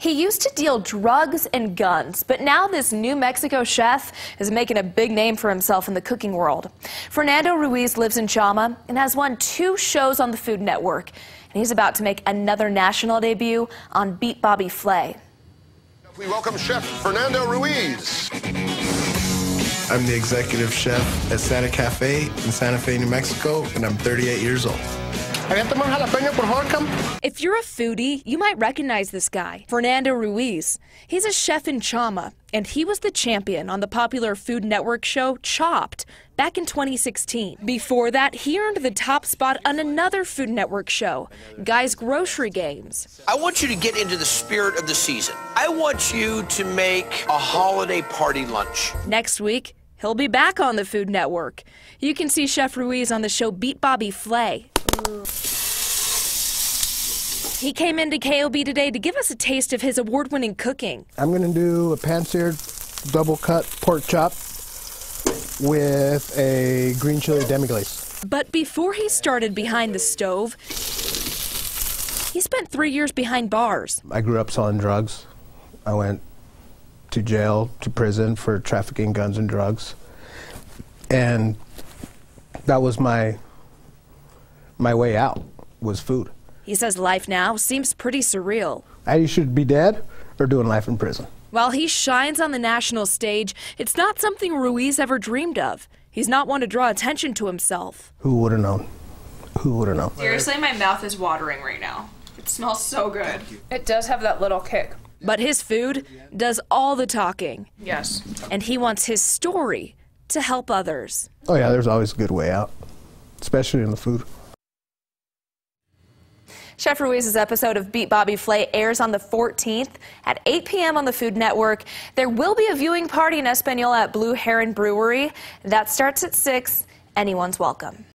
He used to deal drugs and guns, but now this New Mexico chef is making a big name for himself in the cooking world. Fernando Ruiz lives in Chama and has won two shows on the Food Network. And he's about to make another national debut on Beat Bobby Flay. We welcome Chef Fernando Ruiz. I'm the executive chef at Santa Cafe in Santa Fe, New Mexico, and I'm 38 years old. If you're a foodie, you might recognize this guy, Fernando Ruiz. He's a chef in Chama, and he was the champion on the popular Food Network show Chopped back in 2016. Before that, he earned the top spot on another Food Network show, Guy's Grocery Games. I want you to get into the spirit of the season. I want you to make a holiday party lunch. Next week, he'll be back on the Food Network. You can see Chef Ruiz on the show Beat Bobby Flay. He came into KOB today to give us a taste of his award winning cooking. I'm going to do a pan seared double cut pork chop with a green chili demi glaze. But before he started behind the stove, he spent three years behind bars. I grew up selling drugs. I went to jail, to prison for trafficking guns and drugs. And that was my my way out was food. He says life now seems pretty surreal. I should be dead or doing life in prison. While he shines on the national stage, it's not something Ruiz ever dreamed of. He's not one to draw attention to himself. Who would have known? Who would have known? Seriously, my mouth is watering right now. It smells so good. It does have that little kick. But his food does all the talking. Yes. And he wants his story to help others. Oh, yeah, there's always a good way out, especially in the food. Chef Ruiz's episode of Beat Bobby Flay airs on the 14th at 8 p.m. on the Food Network. There will be a viewing party in Espanola at Blue Heron Brewery. That starts at 6. Anyone's welcome.